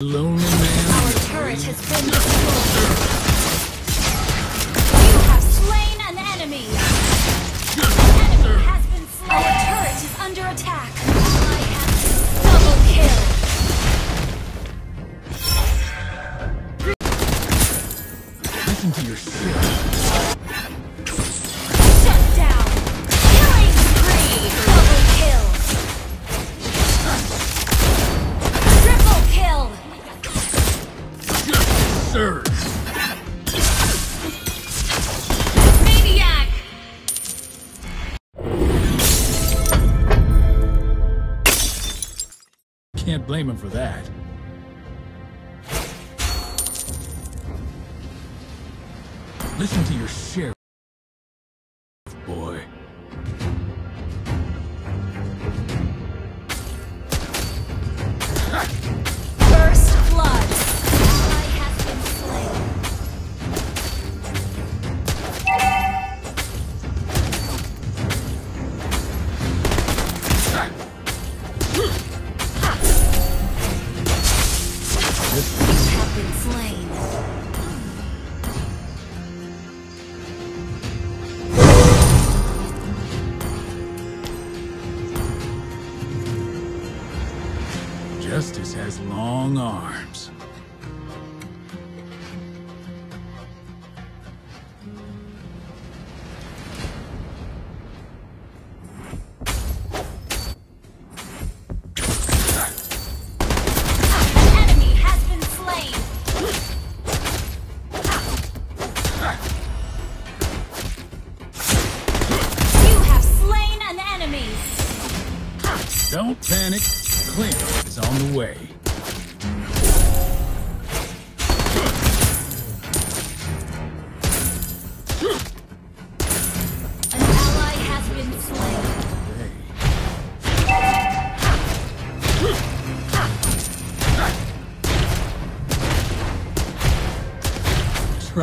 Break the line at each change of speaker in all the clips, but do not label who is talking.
Lonely man.
Our turret has been destroyed. You have slain an enemy. An enemy has been slain. Our turret is under attack. I have double kill.
Listen to your shit. Him for that. Listen to your sheriff,
has
long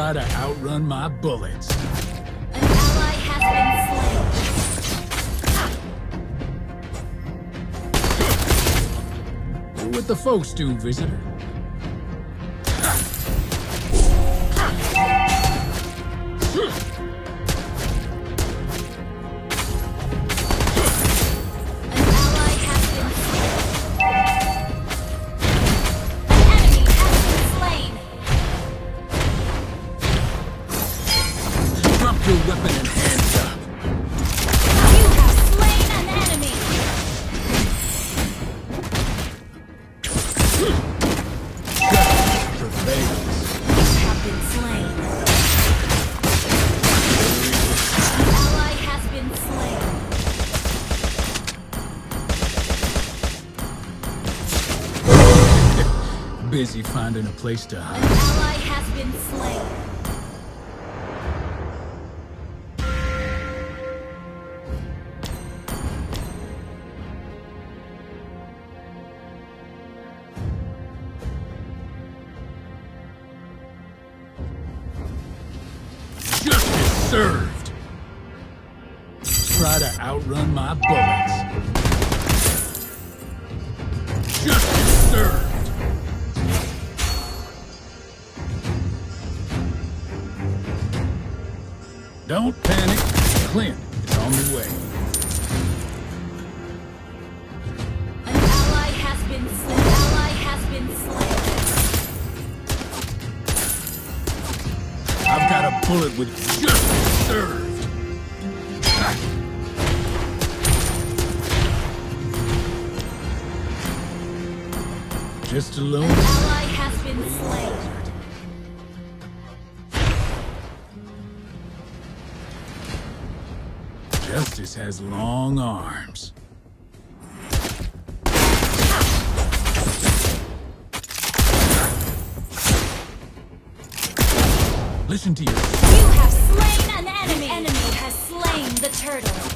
Try to outrun my bullets.
An ally has been slain.
What the folks do, visitor. Weapon and hands up.
You have slain an enemy.
Prevails.
You have been slain. An ally has been slain.
Busy finding a place to
An
hide.
ally has been slain.
Try to outrun my bullets. Justice served. Don't panic. Clint is on the way.
An ally has been slain. An ally has been slain.
I've got a bullet with justice served. Just alone.
Ally has been slain.
Justice has long arms. Listen to your
You have slain an enemy. The enemy has slain the turtle.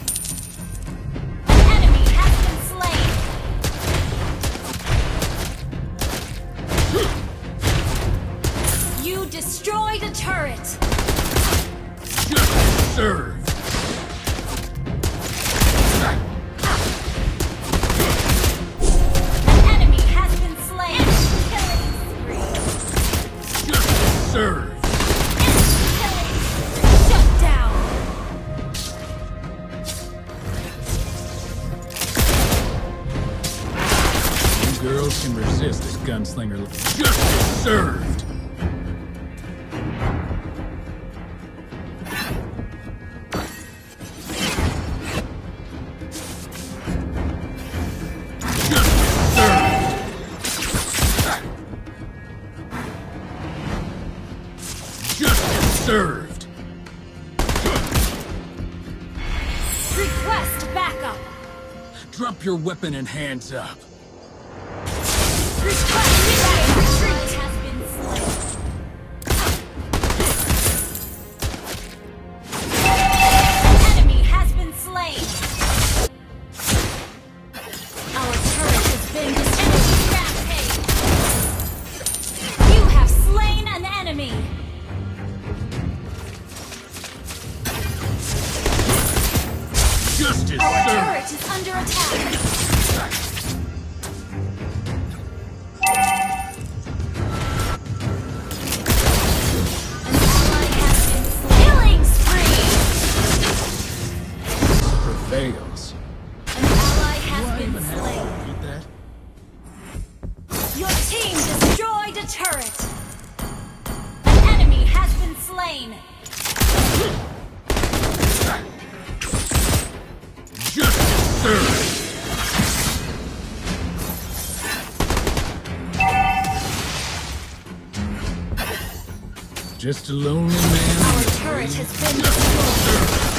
Drop your weapon and hands up.
turret is under attack. An ally has been slain. Your team destroyed a turret. An enemy has been slain.
Just a lonely man.
Our turret has been destroyed.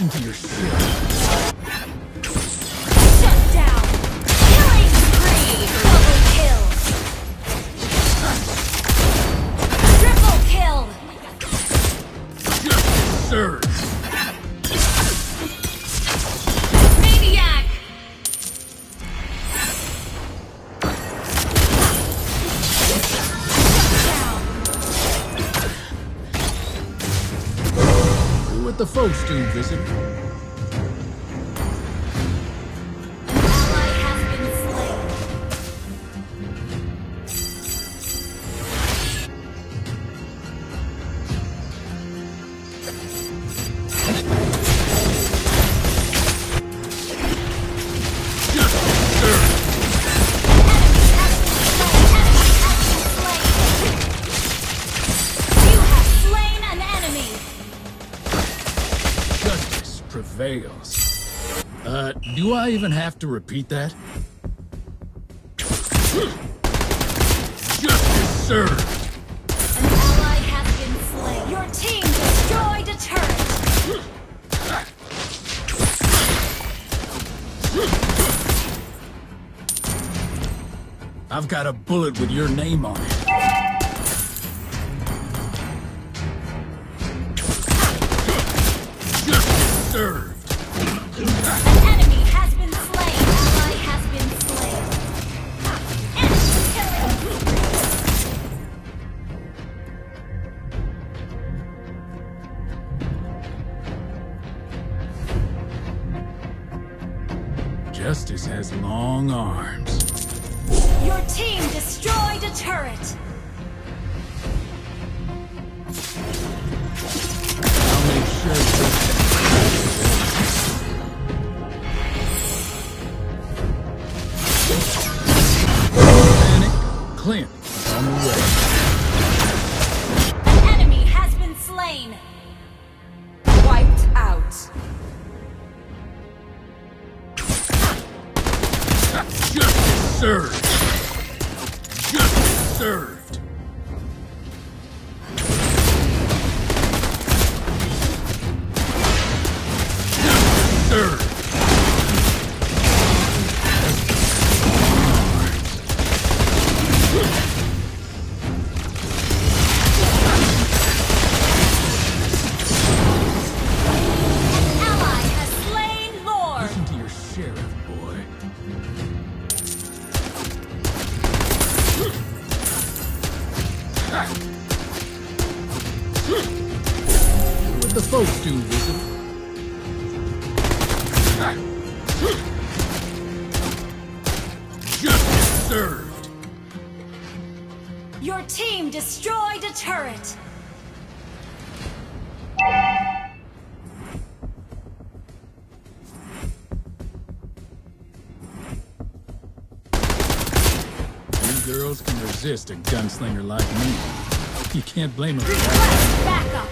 Listen to your shit. the folks
to
visit. Thank
you.
Do I even have to repeat that? Justice served!
Your team destroyed a turret!
I've got a bullet with your name on it. arms. arm. Served. Just served.
Your team destroyed a turret.
You girls can resist a gunslinger like me. You can't blame them.
Request backup.